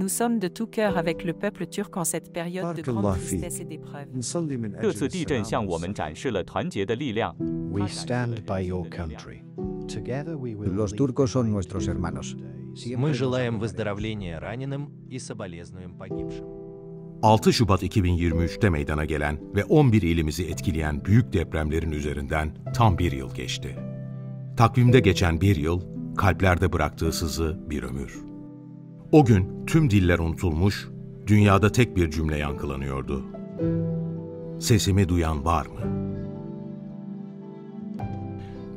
Nous sommes de tout cœur avec le peuple turc en cette période de grande tristesse et d'épreuve. 这次地震向我们展示了团结的力量。We stand by your country. Together we will. Los turcos son nuestros hermanos. Мы желаем выздоровления раненым и соболезнуем погибшим. 6 Şubat 2023'te meydana gelen ve 11 ilimizi etkileyen büyük depremlerin üzerinden tam bir yıl geçti. Takvimde geçen bir yıl, kalplerde bıraktığı sızı bir ömür. O gün tüm diller unutulmuş, dünyada tek bir cümle yankılanıyordu. Sesimi duyan var mı?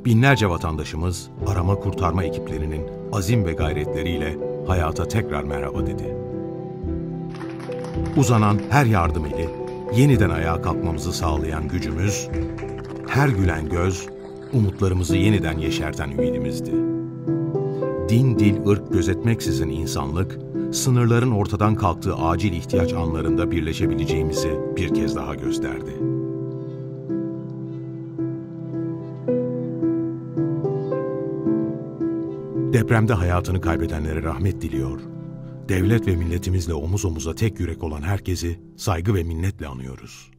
Binlerce vatandaşımız arama kurtarma ekiplerinin azim ve gayretleriyle hayata tekrar merhaba dedi. Uzanan her yardım eli, yeniden ayağa kalkmamızı sağlayan gücümüz, her gülen göz, umutlarımızı yeniden yeşerten ümidimizdi. Din, dil, ırk gözetmeksizin insanlık, sınırların ortadan kalktığı acil ihtiyaç anlarında birleşebileceğimizi bir kez daha gösterdi. Depremde hayatını kaybedenlere rahmet diliyor. Devlet ve milletimizle omuz omuza tek yürek olan herkesi saygı ve minnetle anıyoruz.